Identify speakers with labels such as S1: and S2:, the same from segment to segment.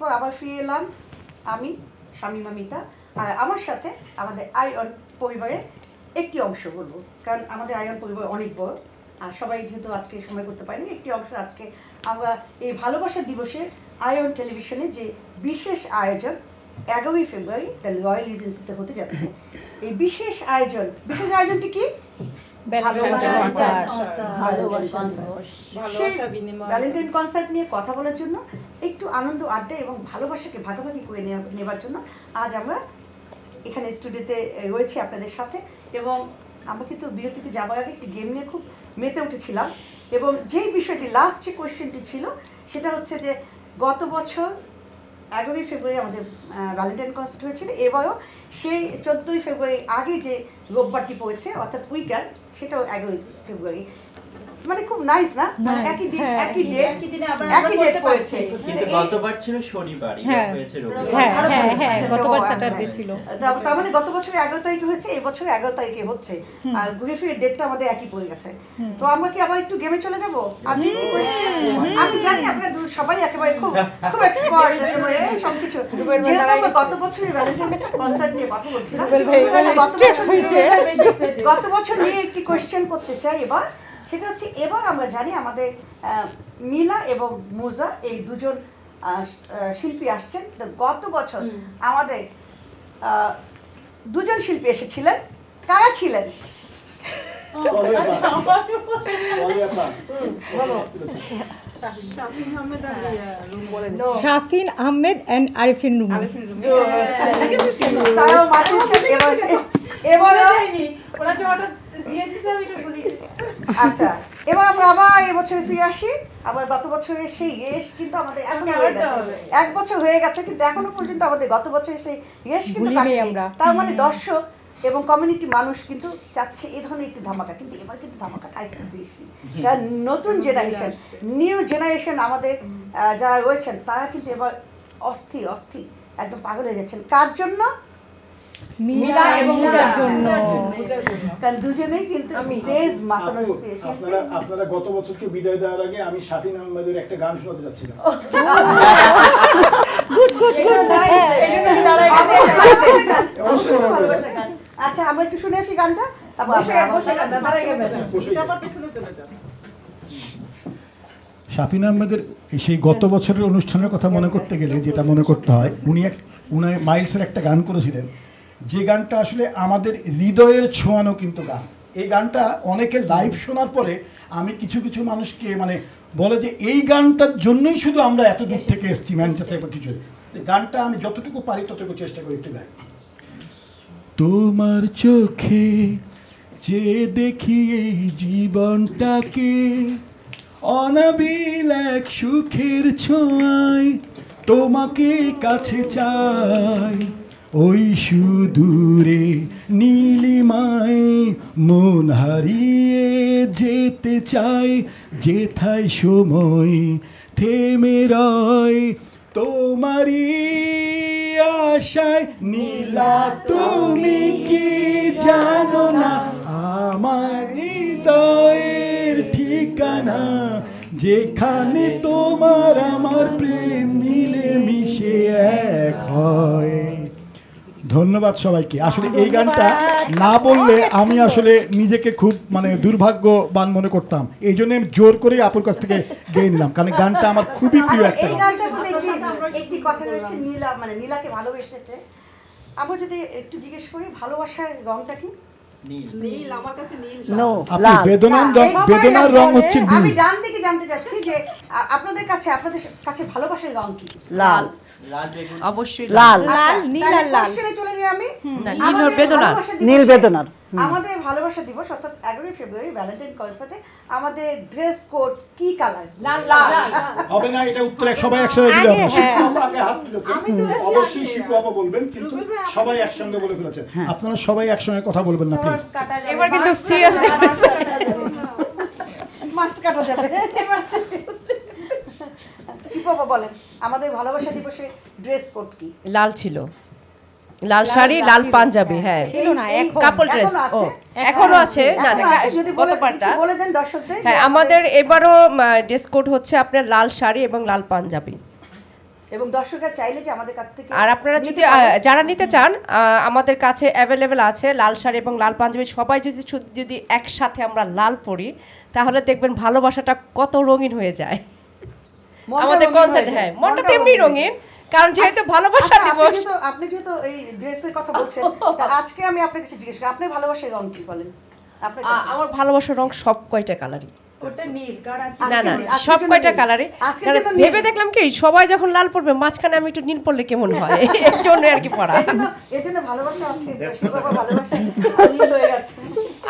S1: পর আবার ফিরে এলাম আমি শামিমা মিতা আর আমার সাথে আমাদের আয়ন পরিবারের একটি অংশ বলব কারণ আমাদের আয়ন পরিবার অনেক বড়। আর সবাই যেহেতু আজকে সময় করতে পারিনি একটি অংশ আজকে আমরা এই ভালোবাসা দিবসের আয়ন টেলিভিশনে যে বিশেষ আয়োজন এগারোই ফেব্রুয়ারি দ্য রয়্যাল এজেন্সিতে হতে যাচ্ছে। এই বিশেষ আয়োজন বিশেষ আয়োজনটি কি। ভ্যালেন্টাইন কনসার্ট নিয়ে কথা বলার জন্য একটু আনন্দ, আড্ডা এবং ভালোবাসাকে ভাগাভাগি করে নেবার জন্য আজ আমরা এখানে স্টুডিওতে রয়েছি আপনাদের সাথে এবং আমরা কিন্তু বিরতিতে যাওয়ার আগে একটি গেম নিয়ে খুব মেতে উঠেছিলাম এবং যেই বিষয়টি লাস্ট যে কোয়েশ্চেনটি ছিল, সেটা হচ্ছে যে গত বছর এগারোই ফেব্রুয়ারি আমাদের ভ্যালেন্টাইন কনসার্ট হয়েছিল। এবারও সেই চোদ্দোই ফেব্রুয়ারি আগে যে রোববারটি পড়েছে, অর্থাৎ উইকেন্ড সেটাও এগারোই ফেব্রুয়ারি। মানে খুব নাইস না? মানে একই দিন
S2: হ্যাঁ।
S1: একই ডেট
S3: একই দিনে আবার
S1: একই ডেট
S3: করতে
S4: কিন্তু গতবার ছিল শনিবার এবার
S2: হ্যাঁ।
S4: হয়েছে রবিবার।
S2: হ্যাঁ হ্যাঁ হ্যাঁ
S1: আচ্ছা,
S2: গতবার স্যাটারডে
S1: হ্যাঁ।
S2: ছিল।
S1: তার- মানে গত বছর এগারো তারিখে হয়েছে এই বছর এগারো তারিখে হচ্ছে। আর ঘুরে ফিরে ডেটটা আমাদের একই পড়ে গেছে। তো আমরা কি আবার একটু গেমে চলে যাব? দুই আমি জানি আপনারা সবাই একেবারে খুব খুব এক্সপার্ট একেবারে সবকিছু। যেহেতু আমরা গত বছরই ভ্যালেন্টাইন কনসার্ট নিয়ে কথা বলছিলাম গত বছর নিয়ে গত বছর নিয়ে একটি কোয়েশ্চেন করতে চাই এবার। সেটা হচ্ছে এবার আমরা জানি আমাদের মিলা এবং মুজা এই দুজন শিল্পী আসছেন। গত বছর আমাদের দুজন শিল্পী এসেছিলেন। কারা ছিলেন?
S2: শাফিন আহমেদ এন্ড আরিফিন রুমি।
S1: তারাও এবার
S3: ওরা যে হঠাৎ
S1: আচ্ছা এবার আমরা আবার এবছর ফিরে আসি। আবার গত বছরের সেই রেশ কিন্তু আমাদের এখন হয়ে গেছে। এক বছর হয়ে গেছে কিন্তু এখনও পর্যন্ত আমাদের গত বছরের সেই রেশ কিন্তু
S2: ভুলিনি
S1: কাটেনি।
S2: আমরা।
S1: তার মানে দর্শক এবং কমিউনিটি মানুষ কিন্তু চাচ্ছে এই ধরনের একটি ধামাকা কিন্তু এবার কিন্তু ধামাকা একটু বেশি। কারণ নতুন জেনারেশন নিউ জেনারেশন আমাদের যারা রয়েছেন তারা কিন্তু এবার অস্থির অস্থির একদম পাগল হয়ে যাচ্ছেন। কার জন্য?
S2: মিলা এবং মুজার জন্য।
S1: কারণ দুজনেই কিন্তু স্টেজ মাতানো
S5: আপনারা আপনারা গত বছরকে বিদায় দেওয়ার আগে আমি শাফিন আহমেদের একটা গান শোনাতে যাচ্ছিলাম।
S1: আচ্ছা আমরা একটু শুনে আসি গানটা? তারপর
S5: শাফিন আহমেদের সেই গত বছরের অনুষ্ঠানের কথা মনে করতে গেলে যেটা মনে করতে হয় উনি এক উনি মাইলসের একটা গান করেছিলেন। যে গানটা আসলে আমাদের হৃদয়ের ছোঁয়ানো কিন্তু গান। এই গানটা অনেকে লাইভ শোনার পরে আমি কিছু কিছু মানুষকে মানে বলে যে এই গানটার জন্যই শুধু আমরা এত দূর থেকে এসেছি ম্যানচেস্টার বা কিছু। গানটা আমি যতটুকু পারি ততটুকু চেষ্টা করি একটু গাই। তোমার চোখে যে দেখি এই জীবনটাকে অনাবিল এক সুখের ছোঁয়ায় তোমাকে কাছে চাই। ওই সুদূরে নীলিমায় মন হারিয়ে যেতে চাই যেথায় সময় থেমে রয়। তোমারই আশায় নীলা, তুমি কি জানো না? আমার হৃদয়ের ঠিকানা, যেখানে তোমার আমার প্রেম মিলে মিশে এক হয়। ধন্যবাদ সবাইকে। আসলে এই গানটা না বললে আমি আসলে নিজেকে খুব মানে দুর্ভাগ্যবান মনে করতাম। এই জন্য আমি জোর করে আপুর কাছ থেকে গেয়ে নিলাম। কারণ গানটা আমার খুবই প্রিয়
S1: আচ্ছা,
S5: একটা
S1: এই
S5: গান।
S1: গানটার মধ্যে একটি একটি কথা রয়েছে নীলা মানে নীলাকে ভালোবেসেছে। আমরা যদি একটু জিজ্ঞেস করি ভালোবাসার রংটা কি?
S4: নীল।
S6: নো
S5: আপু
S6: লাল
S5: বেদনার
S1: না,
S5: রং
S1: এই সবাই
S5: বেদনার হচ্ছে
S1: আমি ডান দিকে জানতে চাচ্ছি যে আপনাদের কাছে আপনাদের কাছে ভালোবাসার রং কি?
S6: লাল।
S7: অবশ্যই
S6: লাল।
S2: লাল, নীল আর লাল।
S1: চলে যাই আমি
S7: নীল বেদনার।
S6: নীল বেদনার।
S1: আমাদের ভালোবাসা দিবস অর্থাৎ এগারোই ফেব্রুয়ারি ভ্যালেন্টাইন কনসার্টে আমাদের ড্রেস কোড কি কালার লাল লাল।
S5: হবে না এটা উত্তর এক- সবাই একসাথে
S2: আগে, হ্যাঁ।
S5: হাত অবশ্যই বলবেন কিন্তু একসঙ্গে বলে ফেলেছেন। আপনারা সবাই একসঙ্গে কথা বলবেন না প্লিজ
S7: এবার কিন্তু সিরিয়াসলি
S1: মাস্ক কাটা যাবে। এবার বলেন। আমাদের ভালোবাসা দিবসে ড্রেস কোড কি?
S7: লাল ছিল। লাল শাড়ি লাল পাঞ্জাবি হ্যাঁ।
S2: ছিল না, এখন।
S7: Couple dress? ও। এখনও আছে। না
S1: যদি বলে দেন দর্শকদের।
S7: হ্যাঁ আমাদের এবারও ড্রেস কোড হচ্ছে আপনার লাল শাড়ি এবং লাল পাঞ্জাবি।
S1: এবং দর্শকরা চাইলে যে আমাদের কাছ থেকে
S7: আর আপনারা যদি যারা নিতে চান আমাদের কাছে অ্যাভেলেবেল আছে লাল শাড়ি এবং লাল পাঞ্জাবি। সবাই যদি যদি একসাথে আমরা লাল পরি তাহলে দেখবেন ভালোবাসাটা কত রঙিন হয়ে যায়। আমাদের
S1: রঙিন হয়ে
S7: মনটা তেমনি
S1: রঙিন
S7: কারণ যেহেতু ভালোবাসা
S1: আচ্ছা, আপনি
S7: দিবস
S1: আপনি যেহেতু এই ড্রেসের কথা বলছেন তা আজকে আমি আপনার কাছে জিজ্ঞেস করি আপনার ভালোবাসার রং কি বলেন? আপনার
S7: আমার ভালোবাসার রং সব কয়টা কালারই। না না সব কয়টা কালারে। ভেবে দেখলাম কি সবাই যখন লাল পড়বে মাঝখানে আমি একটু নীল পড়লে কেমন হয়? এর জন্য আর কি পড়া
S1: হয়ে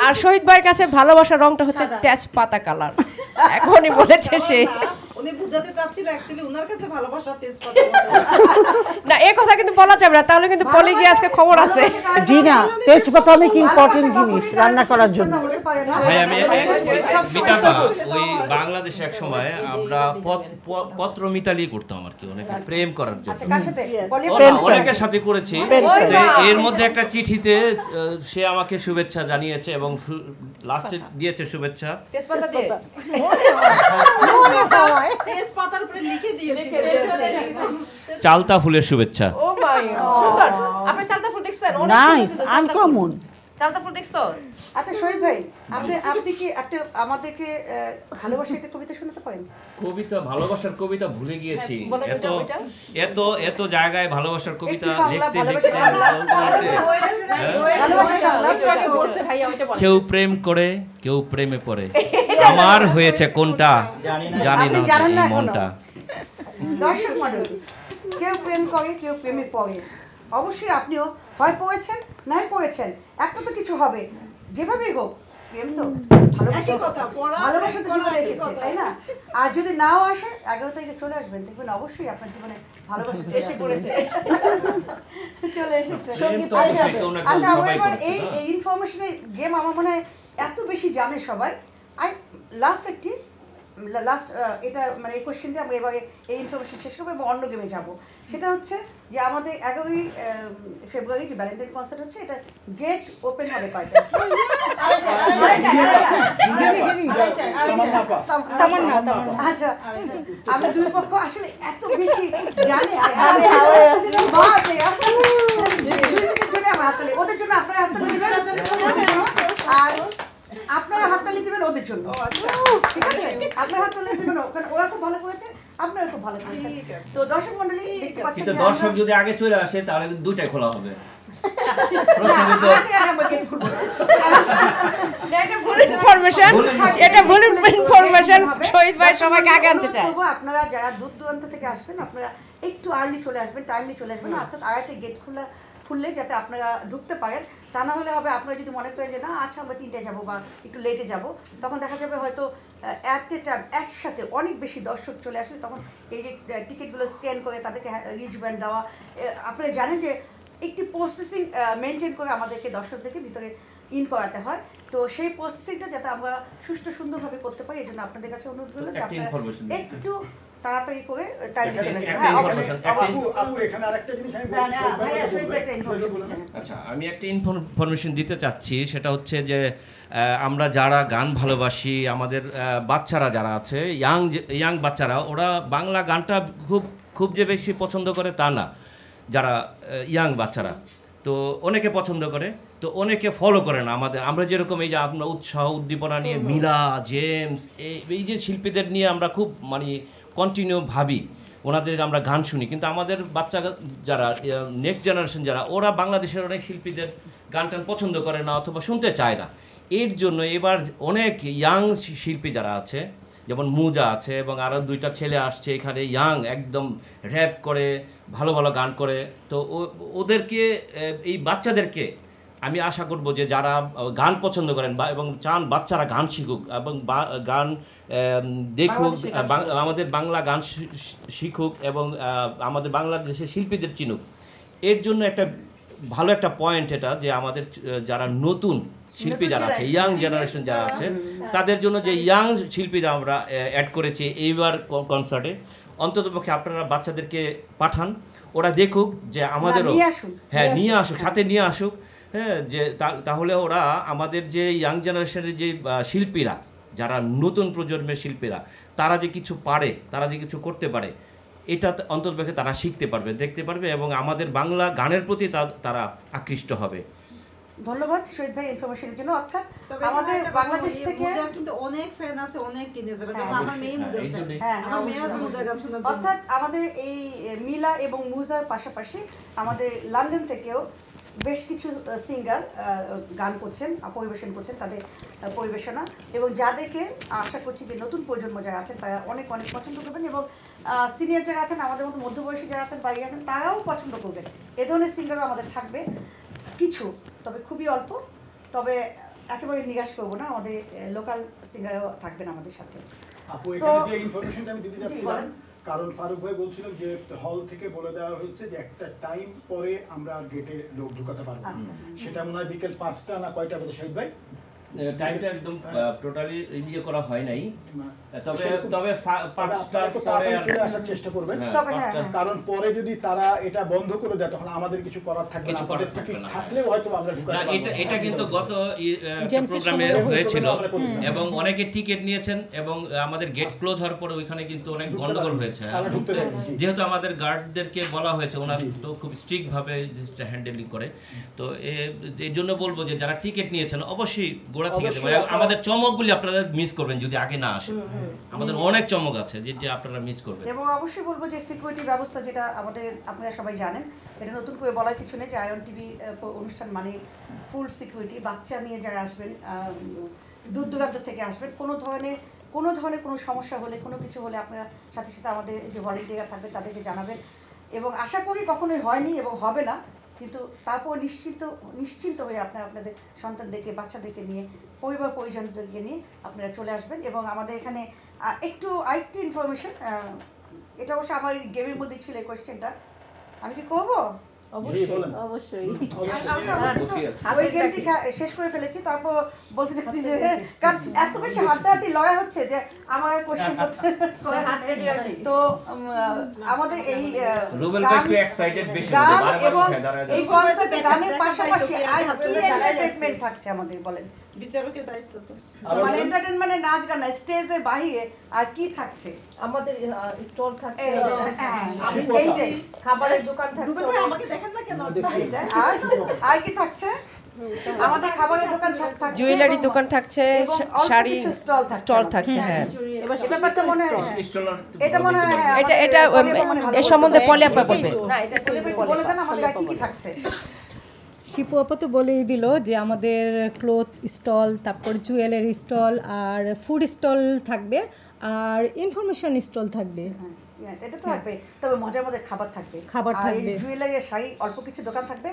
S7: আর শহীদ ভাইয়ের কাছে ভালোবাসার রংটা হচ্ছে তেজপাতা কালার। এখনই বলেছে সে।
S3: উনি বুঝাতে চাচ্ছিল অ্যাকচুয়ালি উনার কাছে ভালোবাসা তেজপাতা
S7: না এই কথা কিন্তু বলা যাবে না তাহলে কিন্তু গিয়ে আজকে খবর আছে।
S6: জি না তেজপাতা অনেক ইম্পর্টেন্ট জিনিস রান্না করার জন্য
S8: ভাই আমি মিতাপা ওই বাংলাদেশে এক সময় আমরা পত্র মিতালি করতাম আর কি অনেকে প্রেম করার জন্য।
S1: আচ্ছা বলি
S8: অনেকের সাথে করেছি। তো এর মধ্যে একটা চিঠিতে সে আমাকে শুভেচ্ছা জানিয়েছে এবং লাস্টে দিয়েছে শুভেচ্ছা।
S7: তেজপাতা দিয়ে?
S3: তেজপাতার উপরে লিখে দিয়েছি
S8: চালতা ফুলের শুভেচ্ছা।
S7: ও মাই সুন্দর। আপনি চালতা ফুল দেখছেন? অনেক
S6: নাইস। আনকমন
S7: চালতা ফুল। দেখছ?
S1: আচ্ছা শহীদ ভাই আপনি আপনি কি একটা আমাদেরকে ভালোবাসা একটা কবিতা শোনাতে পারেন?
S8: কবিতা ভালোবাসার কবিতা ভুলে গিয়েছি। এত এত এত জায়গায় ভালোবাসার কবিতা লিখতে লিখতে
S1: সংলাপ।
S8: কেউ প্রেম করে কেউ প্রেমে পড়ে। আমার হয়েছে কোনটা?
S4: জানি না।
S8: জানি
S1: আপনি জানেন না
S8: মনটা।
S1: দর্শক মণ্ডলী কেউ প্রেম করে কেউ প্রেমে পড়ে। অবশ্যই আপনিও হয় পড়েছেন নাই পড়েছেন একটা তো কিছু হবে। যেভাবেই হোক প্রেম তো ভালোবাসা
S3: কথা,
S1: ভালোবাসা তো জীবনে এসেছে তাই না? আর যদি নাও আসে এগারো তারিখে চলে আসবেন দেখবেন অবশ্যই আপনার জীবনে ভালোবাসা এসে পড়েছে। চলে এসেছে। আচ্ছা, আচ্ছা এই ইনফরমেশনের গেম আমার মনে হয় এত বেশি জানে সবাই। আই লাস্ট একটি লাস্ট এটা মানে এই কোশ্চেন দিয়ে আমরা এবারে এই ইনফরমেশন শেষ করব এবং অন্য গেমে যাব সেটা হচ্ছে যে আমাদের এগারোই ফেব্রুয়ারি যে ভ্যালেন্টাইন কনসার্ট হচ্ছে এটা গেট ওপেন হবে আচ্ছা আমি দুই পক্ষ আসলে এত বেশি জানে। ওদের জন্য আপনারা দিবেন আর আপনারা হাততালি দিবেন ওদের জন্য। ঠিক আছে? আপনারা হাততালি দিবেন ও- কারণ ওরা খুব ভালো করেছে আপনারা খুব ভালো করেছেন। তো দর্শক মন্ডলী দেখতে পাচ্ছেন
S8: কিন্তু দর্শক যদি আগে চলে আসে তাহলে দুইটাই খোলা হবে।
S1: আপনারা যারা দূর দূরান্ত থেকে আসবেন আপনারা একটু আর্লি চলে আসবেন টাইমলি চলে আসবেন অর্থাৎ আড়াইতে গেট খোলা খুললে যাতে আপনারা ঢুকতে পারেন। তা না হলে হবে আপনারা যদি মনে করেন যে না আচ্ছা আমরা তিনটায় যাব বা একটু লেটে যাব। তখন দেখা যাবে হয়তো অ্যাট এ টাইম একসাথে অনেক বেশি দর্শক চলে আসলে তখন এই যে টিকিটগুলো স্ক্যান করে তাদেরকে রিচ ব্যান্ড দেওয়া আপনারা জানেন যে একটি প্রসেসিং মেনটেন করে আমাদেরকে দর্শকদেরকে ভিতরে ইন করাতে হয়। তো সেই প্রসেসিংটা যাতে আমরা সুষ্ঠু সুন্দরভাবে করতে পারি এই জন্য আপনাদের কাছে অনুরোধ করল যে আপনারা একটু তাড়াতাড়ি করে
S8: একটা
S1: হ্যাঁ
S5: এখানে আরেকটা জিনিস আমি
S8: আচ্ছা আমি একটা ইনফরমেশন দিতে চাচ্ছি সেটা হচ্ছে যে আমরা যারা গান ভালোবাসি আমাদের বাচ্চারা যারা আছে ইয়াং ইয়াং বাচ্চারা ওরা বাংলা গানটা খুব খুব যে বেশি পছন্দ করে তা না যারা ইয়াং বাচ্চারা। তো অনেকে পছন্দ করে তো অনেকে ফলো করে না আমাদের। আমরা যেরকম এই যে আমরা উৎসাহ উদ্দীপনা নিয়ে মিলা জেমস এই এই যে শিল্পীদের নিয়ে আমরা খুব মানে কন্টিনিউ ভাবি, ওনাদের আমরা গান শুনি। কিন্তু আমাদের বাচ্চা যারা নেক্সট জেনারেশন যারা, ওরা বাংলাদেশের অনেক শিল্পীদের গান টান পছন্দ করে না অথবা শুনতে চায় না। এর জন্য এবার অনেক ইয়াং শিল্পী যারা আছে, যেমন মুজা আছে এবং আরও দুইটা ছেলে আসছে এখানে ইয়াং একদম র্যাপ করে, ভালো ভালো গান করে। তো ওদেরকে এই বাচ্চাদেরকে আমি আশা করব যে যারা গান পছন্দ করেন বা এবং চান বাচ্চারা গান শিখুক এবং বা- গান দেখুক বাং- আমাদের বাংলা গান শিখুক এবং আমাদের বাংলাদেশের শিল্পীদের চিনুক। এর জন্য একটা ভালো একটা পয়েন্ট এটা যে আমাদের যারা নতুন শিল্পী যারা আছে ইয়াং জেনারেশন যারা আছে তাদের জন্য যে ইয়াং শিল্পীরা আমরা অ্যাড করেছি এইবার কনসার্টে অন্ততপক্ষে আপনারা বাচ্চাদেরকে পাঠান ওরা দেখুক যে আমাদেরও হ্যাঁ নিয়ে আসুক সাথে নিয়ে আসুক। হ্যাঁ যে তাহলে ওরা আমাদের যে ইয়াং জেনারেশনের যে শিল্পীরা যারা নতুন প্রজন্মের শিল্পীরা তারা যে কিছু পারে তারা যে কিছু করতে পারে এটা অন্তর্পক্ষে তারা শিখতে পারবে দেখতে পারবে এবং আমাদের বাংলা গানের প্রতি তারা আকৃষ্ট হবে।
S1: ধন্যবাদ শহীদ ভাই ইনফরমেশনের জন্য। অর্থাৎ আমাদের বাংলাদেশ থেকে
S3: কিন্তু অনেক ফ্যান আছে অনেক টিনেজার
S1: হ্যাঁ,
S3: আমার মেয়ে
S4: হ্যাঁ,
S3: মুজার
S1: হ্যাঁ
S3: আমার মেয়ে মুজার গান। শোনার
S1: অর্থাৎ আমাদের এই মিলা এবং মুজার পাশাপাশি আমাদের লন্ডন থেকেও বেশ কিছু সিঙ্গার গান করছেন পরিবেশন করছেন তাদের পরিবেশনা। এবং যাদেরকে আশা করছি যে নতুন প্রজন্ম যারা আছেন তারা অনেক অনেক পছন্দ করবেন এবং সিনিয়র যারা আছেন আমাদের মতো মধ্যবয়সী যারা আছেন বাইরে আছেন তারাও পছন্দ করবেন। এ ধরনের সিঙ্গারও আমাদের থাকবে কিছু তবে খুবই অল্প। তবে একেবারে নিরাশ করব না আমাদের লোকাল সিঙ্গারও থাকবেন আমাদের সাথে।
S5: আপু এখানে যে ইনফরমেশনটা আমি দিতে যাচ্ছিলাম
S1: বলেন।
S5: কারণ ফারুক ভাই বলছিল যে হল থেকে বলে দেওয়া হয়েছে যে একটা টাইম পরে আমরা গেটে লোক ঢুকাতে পারব
S1: আচ্ছা।
S5: সেটা মনে হয় বিকেল পাঁচটা না কয়টা বলে শহীদ ভাই
S8: টাইমটা একদম টোটালি ইয়ে করা হয় নাই। তবে তবে ফা-
S5: তবে
S8: পাঁচটার
S5: আপনারা একটু
S8: পরে
S5: তাড়াতাড়ি
S8: আর-
S5: চলে আসার চেষ্টা করবেন।
S1: তবে
S8: পাঁচটার-।
S5: কারণ পরে যদি তারা এটা বন্ধ করে দেয় তখন আমাদের কিছু করার থাকবে
S8: কিছু করার
S5: আমাদের
S8: থাকবে
S5: টিকিট
S8: না।
S5: থাকলেও হয়তো আমরা
S8: না এটা এটা কিন্তু গত ই- আহ, একটা
S2: James এর
S8: প্রোগ্রামে হয়েছিল। এবং অনেকে টিকিট নিয়েছেন এবং আমাদের গেট ক্লোজ হওয়ার পরে ওইখানে কিন্তু অনেক গন্ডগোল হয়েছে। যেহেতু আমাদের গার্ডদেরকে বলা হয়েছে ওনার তো খুব স্ট্রিক্ট ভাবে জিনিসটা হ্যান্ডেলিং করে। তো এই জন্য বলব যে যারা টিকিট নিয়েছেন অবশ্যই গোড়া থেকে আমাদের চমকগুলি আপনারা মিস করবেন যদি আগে না আসে। আমাদের অনেক চমক আছে যেটা আপনারা মিস করবেন।
S1: এবং অবশ্যই বলব যে সিকিউরিটি ব্যবস্থা যেটা আমাদের আপনারা সবাই জানেন এটা নতুন করে বলার কিছু নেই যে আয়ন টিভি অনুষ্ঠান মানে ফুল সিকিউরিটি বাচ্চা নিয়ে যারা আসবেন দূর দূরান্ত থেকে আসবেন কোনো ধরনের কোনো ধরনের কোনো সমস্যা হলে কোনো কিছু হলে আপনারা সাথে সাথে আমাদের যে ভলেন্টিয়ার থাকবে তাদেরকে জানাবেন। এবং আশা করি কখনোই হয়নি এবং হবে না কিন্তু তারপর নিশ্চিন্ত নিশ্চিন্ত হয়ে আপনারা আপনাদের সন্তানদেরকে বাচ্চাদেরকে নিয়ে পরিবার পরিজনদেরকে নিয়ে আপনারা চলে আসবেন এবং আমাদের এখানে একটু আরেকটি ইনফরমেশন এটা অবশ্য আমার গেমের মধ্যে ছিল এই কোয়েশ্চেনটা আমি কি করব? খা- শেষ করে ফেলেছি তারপর বলতে চাচ্ছি যে কারণ এত বেশি হাড্ডাহাড্ডি লড়াই হচ্ছে যে আমার কোয়েশ্চেন করতে তো আমাদের এই গান- এবং এই গানের পাশাপাশি আর কি
S3: হাতে
S1: থাকছে আমাদের বলেন।
S3: বিচারকের দায়িত্ব তো।
S5: আবার
S1: মানে এন্টারটেইনমেন্টে নাচ গান না স্টেজের বাইরে আর কি থাকছে?
S7: আমাদের স্টল থাকছে।
S1: এই, হ্যাঁ, এই যে
S7: খাবারের দোকান থাকছে
S3: আমাকে দেখেন না কেন?
S1: আর আর কি থাকছে? আমাদের খাবারের দোকান থাকছে
S7: জুয়েলারি দোকান থাকছে শাড়ি
S1: স্টল থাকছে
S7: হ্যাঁ।
S1: এবার ব্যাপারটা মনে হয় হ্যাঁ। এটা মনে হয় হ্যাঁ,
S7: এটা এটা
S1: হয়
S7: এ সম্বন্ধে পলি আপা বলবে। না এটা
S1: বলে দেন আমাদের কি কি থাকছে।
S2: শিপু আপা তো বলেই দিল যে আমাদের ক্লোথ স্টল তারপর জুয়েলারি স্টল আর ফুড স্টল থাকবে আর ইনফরমেশন স্টল থাকবে।
S1: হ্যাঁ, এটা তো থাকবে তবে মজার মজার খাবার থাকবে।
S2: খাবার থাকবে।
S1: জুয়েলারি শাড়ি অল্প কিছু দোকান থাকবে।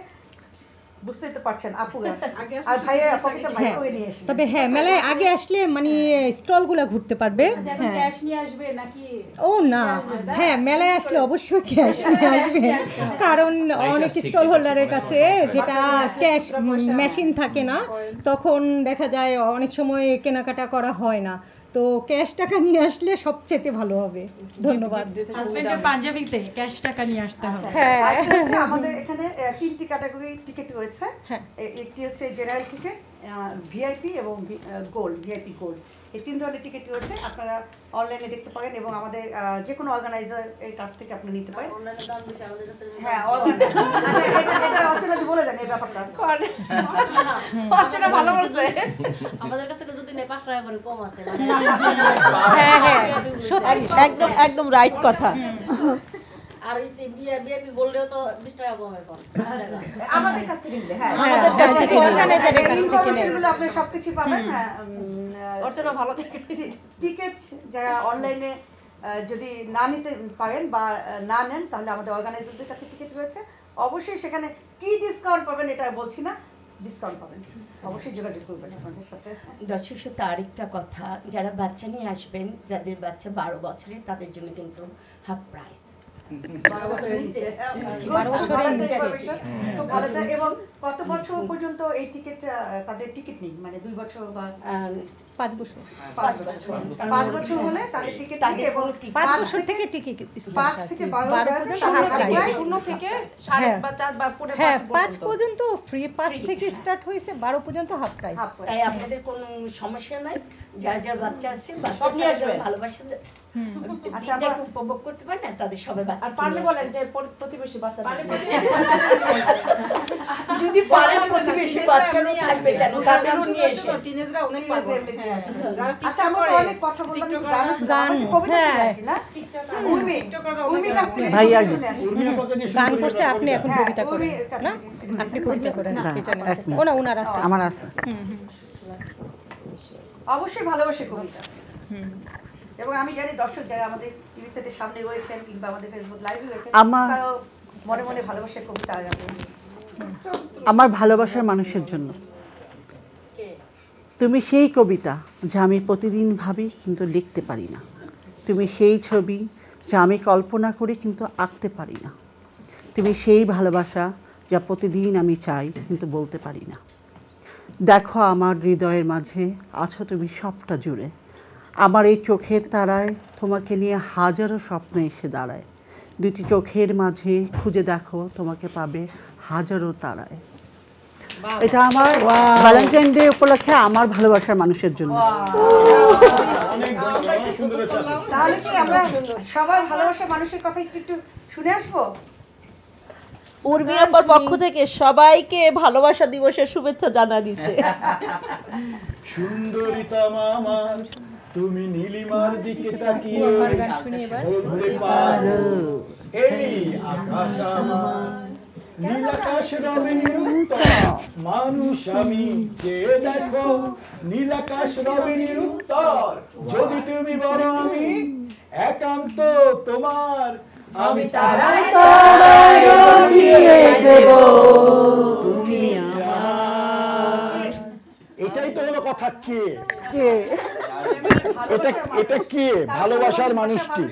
S1: বুঝতেই তো পারছেন আপুরা আর ভাইয়া
S3: শুধু
S1: পকেটে ভাই
S2: হ্যাঁ।
S1: করে নিয়ে আসবে
S2: তবে হ্যাঁ মেলায় আগে আসলে মানে স্টলগুলো ঘুরতে পারবে। হ্যাঁ।
S9: ক্যাশ নিয়ে আসবে নাকি
S2: ও না হ্যাঁ মেলায় আসলে অবশ্যই ক্যাশ নিয়ে আসবে। কারণ অনেক স্টল হোল্ডারের কাছে যেটা ক্যাশ মেশিন থাকে না তখন দেখা যায় অনেক সময় কেনাকাটা করা হয় না। তো ক্যাশ টাকা নিয়ে আসলে সবচেয়ে ভালো হবে। ধন্যবাদ।
S9: হাজবেন্ডের পাঞ্জাবিতে ক্যাশ টাকা নিয়ে আসতে হবে।
S2: হ্যাঁ।
S1: আমাদের এখানে আহ, তিনটি ক্যাটাগরি টিকিট রয়েছে।
S2: হ্যাঁ।
S1: একটি হচ্ছে জেনারেল টিকিট ভিআইপি এবং গোল্ড ভিআইপি গোল্ড এই তিন ধরনের টিকিট রয়েছে আপনারা অনলাইনে দেখতে পারেন এবং আমাদের যে কোনো অর্গানাইজার এর কাছ থেকে আপনি নিতে পারেন। হ্যাঁ organizer- এটা এটা অচেনা বলে দেন এই ব্যাপারটা।
S7: অর্চনা ভালো বলছে।
S10: আমাদের কাছ থেকে যদি নেই পাঁচ টাকা করে কম আছে। মানে
S2: হ্যাঁ। হ্যাঁ
S6: একদম একদম রাইট কথা।
S10: আর এই যে বিয়ে গোল্ডেও তো বিশ টাকা কম এখন
S7: আমাদের কাছ থেকে নিলে হ্যাঁ।
S2: আমাদের কাছ থেকে নিলে।
S1: ইনফরমেশনগুলো আপনি সবকিছু পাবেন হ্যাঁ উম,
S7: অর্চনা ভালো থেকে
S1: টিকিট যারা অনলাইনে যদি না নিতে পারেন বা না নেন তাহলে আমাদের অর্গানাইজারদের কাছে টিকিট রয়েছে। অবশ্যই সেখানে কি ডিসকাউন্ট পাবেন এটা বলছি না ডিসকাউন্ট পাবেন। অবশ্যই যোগাযোগ করবেন আপনাদের সাথে।
S11: দর্শক সাথে আরেকটা কথা যারা বাচ্চা নিয়ে আসবেন যাদের বাচ্চা বারো বছরের তাদের জন্য কিন্তু হাফ প্রাইস
S1: এবং কত বছর পর্যন্ত এই টিকিট তাদের টিকিট নেই মানে দুই বছর বা
S2: পাঁচ বছর।
S1: পাঁচ বছর। পাঁচ বছর। হলে তাদের টিকিট এবং
S2: পাঁচ বছর
S1: থেকে
S2: টিকিট
S1: পাঁচ থেকে বারো শূন্য থেকে
S7: সাড়ে
S2: হ্যাঁ।
S7: বা চার বা পৌনে
S2: হ্যাঁ
S7: পাঁচ পর্যন্ত।
S2: ফ্রি পাঁচ থেকে স্টার্ট হয়েছে বারো পর্যন্ত হাফ প্রাইস
S11: তাই আপনাদের কোনো সমস্যা নাই। যার যার বাচ্চা আছে বাচ্চা
S7: নিয়ে।
S11: ভালোবাসা
S1: আচ্ছা, আমরা-
S11: উপভোগ করতে পারে না তাদের সবাই
S7: আর পারলে বলেন যে প্রতিবেশী বাচ্চা
S11: যদি পারেন প্রতিবেশী বাচ্চারও থাকবে কেন? তাদেরও নিয়ে এসে।
S3: টিনেজরা অনেক
S1: আচ্ছা আমরা অনেক কথা বললাম।
S2: গান, গান করছে আপনি এখন কবিতা করেন না? আপনি কবিতা করেন। ও না ওনার আছে।
S6: আমার আছে।
S1: অবশ্যই ভালোবাসে কবিতা। এবং আমি জানি দর্শক যারা আমাদের টিভি সেটের সামনে রয়েছেন কিংবা আমাদের ফেসবুক লাইভে রয়েছেন তারাও মনে মনে ভালোবাসার কবিতা
S6: আমার ভালোবাসার মানুষের জন্য। তুমি সেই কবিতা যা আমি প্রতিদিন ভাবি কিন্তু লিখতে পারি না। তুমি সেই ছবি যা আমি কল্পনা করি কিন্তু আঁকতে পারি না। তুমি সেই ভালোবাসা যা প্রতিদিন আমি চাই কিন্তু বলতে পারি না। দেখো আমার হৃদয়ের মাঝে, আছো তুমি সবটা জুড়ে। আমার এই চোখের তারায় তোমাকে নিয়ে হাজারো স্বপ্ন এসে দাঁড়ায়। দুটি চোখের মাঝে খুঁজে দেখো, তোমাকে পাবে হাজারো তারায়। এটা আমার ভ্যালেন্টাইন ডে উপলক্ষে আমার ভালোবাসার মানুষের জন্য।
S1: তাহলে কি আমরা সবার ভালোবাসার মানুষের কথা একটু একটু শুনে আসব
S12: উর্মি আপার পক্ষ থেকে সবাইকে ভালোবাসা দিবসের শুভেচ্ছা জানা দিছে
S5: সুন্দরিতম আমার তুমি নীলিমার দিকে তাকিয়ে বলতে পারো এই আকাশ আমার নীলাকাশ উত্তর মানুষ আমি চেয়ে দেখো নীলাকাশ রবিনীর উত্তর যদি তুমি বলো আমি একান্ত তোমার আমি তারাই তুমি আমার। এটাই তো হলো কথা কে?
S6: কে?
S5: এটা এটা কে? ভালোবাসার মানুষটি।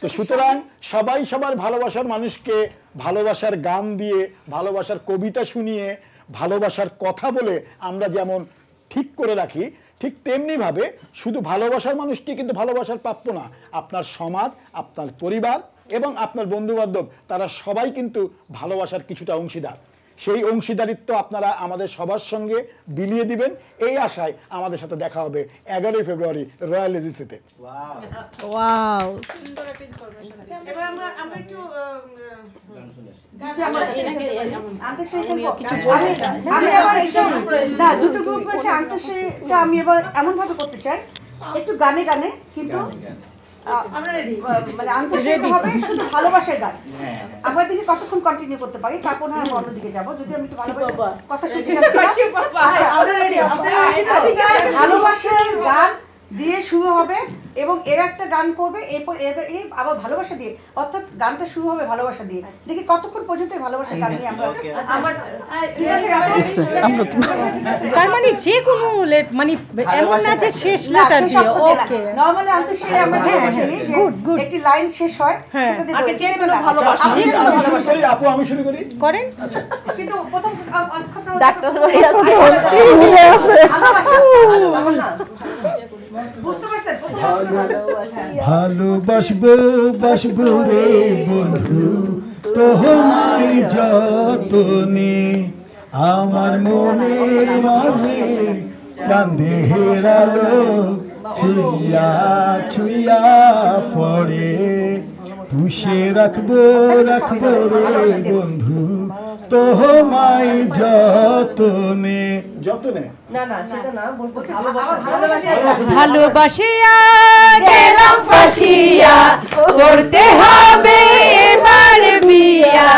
S5: তো সুতরাং সবাই সবার ভালোবাসার মানুষকে ভালোবাসার গান দিয়ে, ভালোবাসার কবিতা শুনিয়ে, ভালোবাসার কথা বলে আমরা যেমন ঠিক করে রাখি, ঠিক তেমনিভাবে শুধু ভালোবাসার মানুষটি কিন্তু ভালোবাসার প্রাপ্য না, আপনার সমাজ, আপনার পরিবার এবং আপনার বন্ধুবান্ধব, তারা সবাই কিন্তু ভালোবাসার কিছুটা অংশীদার। সেই অংশীদারিত্ব আপনারা আমাদের সবার সঙ্গে বিলিয়ে দিবেন। এই আশায় আমাদের সাথে দেখা হবে এগারোই ফেব্রুয়ারি রয়্যাল এজেন্সিতে।
S1: আমি এবার এমন। ভাবে করতে চাই। একটু গানে গানে কিন্তু মানে হবে শুধু ভালোবাসার গান আমরা দেখি কতক্ষণ কন্টিনিউ করতে পারি? তারপর না অন্যদিকে যাব। যদি আমি একটু কথা শুনতে যাচ্ছি না। আচ্ছা আমরা রেডি। ভালোবাসার গান দিয়ে শুরু হবে এবং এর একটা গান করবে এরপর এই আবার ভালোবাসা দিয়ে অর্থাৎ গানটা শুরু হবে ভালোবাসা দিয়ে। দেখি কতক্ষণ পর্যন্ত এই ভালোবাসার গান নিয়ে আমরা আমার ঠিক আছে
S2: তার মানে যে কোনো লেট মানে এমন না যে শেষ লেটার দিয়ে ওকে
S1: নরমালি আন্তঃশ্রেণী আমরা যে খেলি যে একটি লাইন শেষ হয় সেটা দিয়ে
S7: আগে যে কোনো ভালোবাসা।
S5: আমি শুরু
S1: ভালোবাসা।
S5: করি আপু আমি শুরু করি?
S2: করেন।
S1: কিন্তু প্রথম
S12: ডাক্তার ভাই
S6: হয়ে আছে।
S5: ভালোবাসবো বাসবো রে বন্ধু তোমায় যতনে। আমার মনের মাঝে চাঁদের আলো ছুইয়া ছুইয়া পড়ে। পুষে রাখব রাখব রে বন্ধু তোমায় যতনে। যতনে?
S7: না না সেটা না বলছি ভালোবাসা।
S1: ভালোবাসা
S7: ভালোবাসিয়া গেলাম ফাঁসিয়া করতে হবে এবার বিয়া।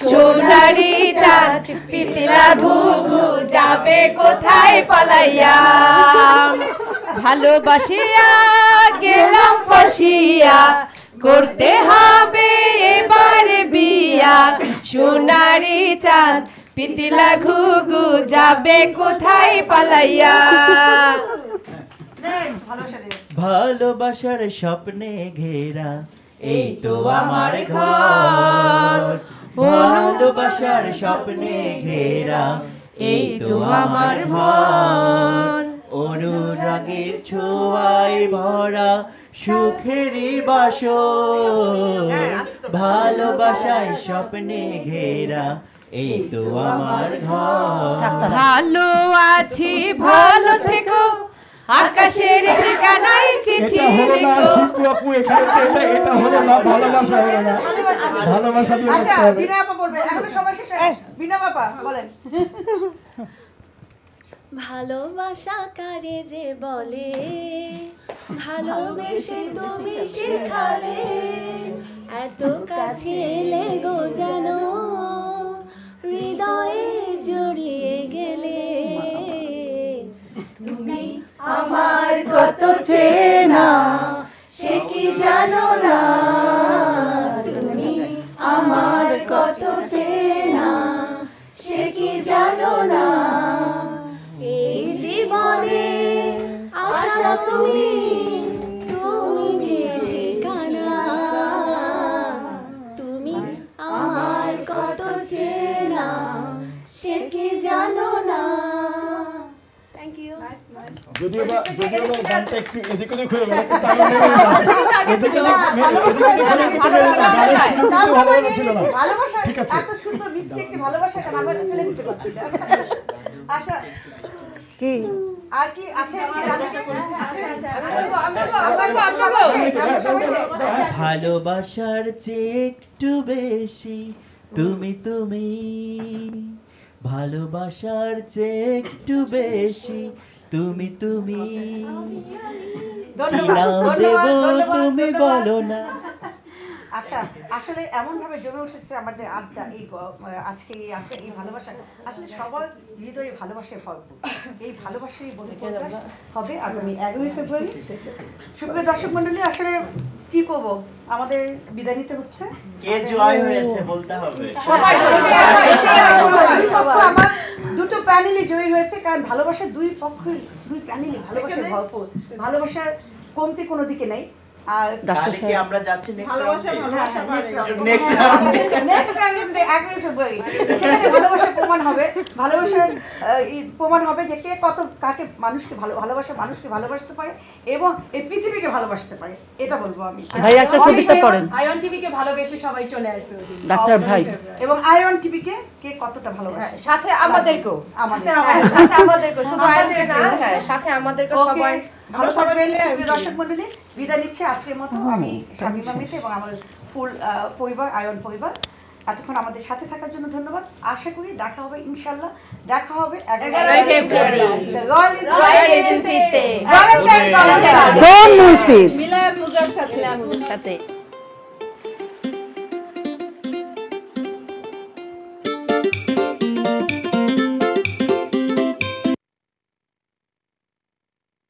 S7: সোনারি চাঁদ পিতলা ঘুঘু যাবে কোথায় পালাইয়া? ভালোবাসিয়া গেলাম ফাঁসিয়া করতে হবে এবার বিয়া। সোনারি চাঁদ পিতিলা ঘুঘু যাবে কোথায় পালাইয়া?
S4: ভালোবাসার স্বপ্নে ঘেরা এই তো আমার ঘর। ভালোবাসার স্বপ্নে ঘেরা এই তো আমার ঘর। অনুরাগের ছোঁয়ায় ভরা সুখেরই বাসর। ভালোবাসায় স্বপ্নে ঘেরা এই তো আমার ঘর।
S7: ভালো আছি ভালো থেকো। আকাশের ঠিকানায় চিঠি লিখো।
S5: আপু এখানে এটা এটা হলো না ভালোবাসা হলো না। ভালোবাসা দিয়ে
S1: আচ্ছা বিনা আপা বলবে এখন সবাই শেষে বিনা আপা বলেন।
S13: ভালোবাসা কারে যে বলে? ভালোবেসে তুমি শেখালে। এত কাছে এলে গো যেন হৃদয়ে জড়িয়ে গেলে। তুমি আমার কত চেনা সে কি জানো না? তুমি আমার কত তুমি তুমি যে ঠিকানা তুমি আমার কত চেনা সে কি জানো না?
S5: যদিও বা যদিও বা গানটা একটু এদিক ওদিক হয়ে গেল কিন্তু আমি নেব না। এদিক ওদিক মে- এদিক ওদিক হলে কিছু নেব না গানের ভালো ছিল না। ঠিক আছে।
S1: এত সুন্দর মিষ্টি একটি ভালোবাসা কেন আমরা ফেলে দিতে পারছি। আচ্ছা।
S6: কি?
S1: আর কি আছে।
S4: ভালোবাসার চেয়ে একটু বেশি তুমি তুমি। ভালোবাসার চেয়ে একটু বেশি তুমি তুমি। তুমি বলো না।
S1: আচ্ছা আসলে এমন ভাবে জমে উঠেছে আমাদের আড্ডা এই আজকে এই আড্ডা এই ভালোবাসা। আসলে সবার হৃদয়ে ভালোবাসায় ভরপুর। এই ভালোবাসাই হবে আগামী এগারোই ফেব্রুয়ারি। সুপ্রিয় দর্শক মন্ডলী আসলে কি করব? আমাদের বিদায় নিতে হচ্ছে।
S4: কে জয় হয়েছে বলতে হবে?
S1: সবাই জয়ী হয়েছে। দুই পক্ষ আমার দুটো প্যানেলই জয়ী হয়েছে কারণ ভালোবাসার দুই পক্ষ দুই প্যানেলই ভালোবাসায় ভরপুর। ভালোবাসার কমতি কোনো দিকে নেই। আর
S4: তাহলে কি আমরা যাচ্ছি নেক্সট
S3: ভালোবাসা ভালোবাসা
S4: নেক্সট রাউন্ডে
S1: নেক্সট রাউন্ডে এগারোই ফেব্রুয়ারি সেখানে ভালোবাসা প্রমাণ হবে। ভালোবাসার প্রমাণ হবে যে কে কত কাকে মানুষকে ভালো ভালোবাসা মানুষকে ভালোবাসতে পারে এবং এই পৃথিবীকে ভালোবাসতে পারে। এটা বলব আমি।
S6: ভাই একটা কবিতা পড়েন।
S9: আয়ন টিভিকে ভালোবেসে সবাই চলে আসবে
S6: ডাক্তার ভাই।
S1: এবং আয়ন টিভিকে কে কতটা ভালোবাসে।
S7: সাথে আমাদেরকেও।
S1: আমাদের।
S7: হ্যাঁ, সাথে আমাদেরকেও শুধু আয়োজনে না হ্যাঁ সাথে আমাদেরকে সবাই।
S1: ভালো সবাই মিলে দর্শক মন্ডলী বিদায় নিচ্ছে আজকের মতো। আমি স্বামী মামিতে এবং আমার ফুল পরিবার আয়ন পরিবার এতক্ষণ আমাদের সাথে থাকার জন্য ধন্যবাদ। আশা করি দেখা হবে ইনশাল্লাহ। দেখা হবে। রয়্যাল
S9: সাথে।